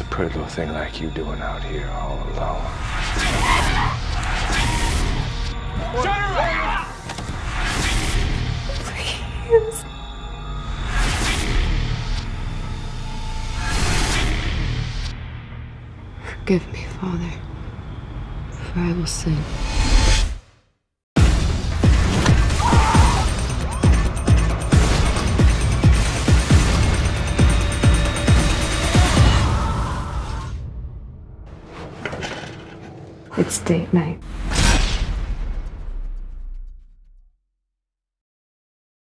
pretty little thing like you doing out here all alone? Please. Forgive me, Father, for I will sin. It's date night.